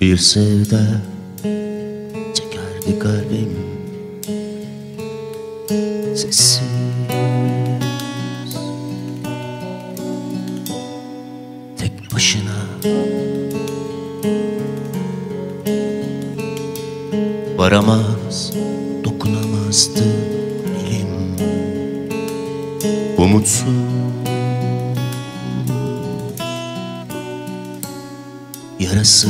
Bir sevda çekerdi kalbim. Sessiz. Tek başına. Varamaz, dokunamazdı elim Umutsuz. Yarası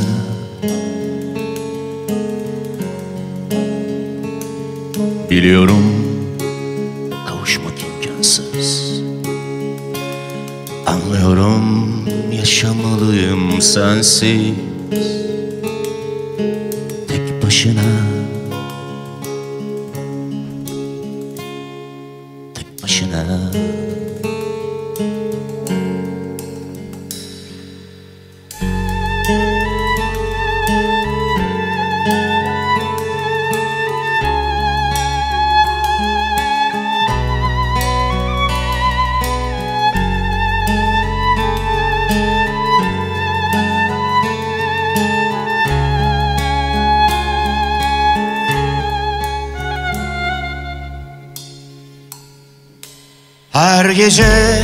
Biliyorum kavuşmak imkansız. Anlıyorum yaşamalıyım sensiz. Tek başına Her gece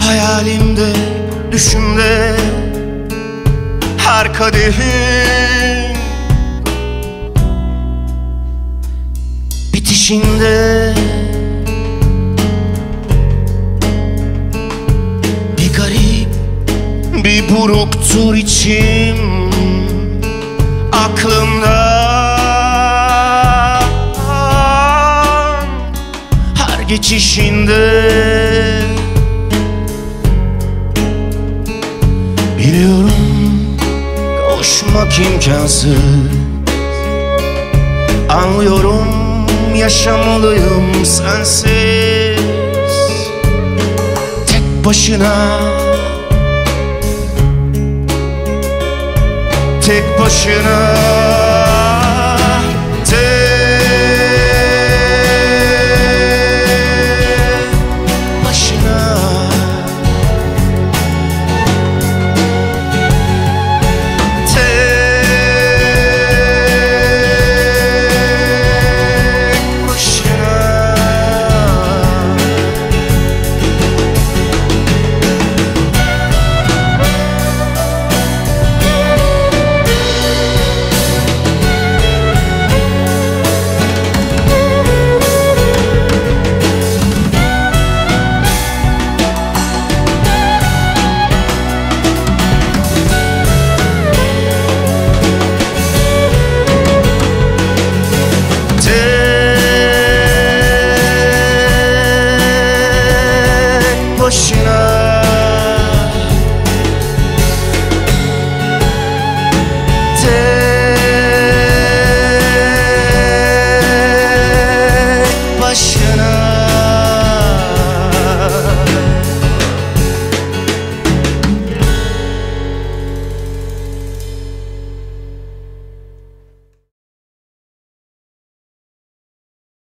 hayalimde, düşümde. Her kadehin bitişinde. Bir garip, bir buruktur içim. Aklımdan geçişinde. Biliyorum kavuşmak imkansız. Anlıyorum yaşamalıyım sensiz. Tek başına. Tek başına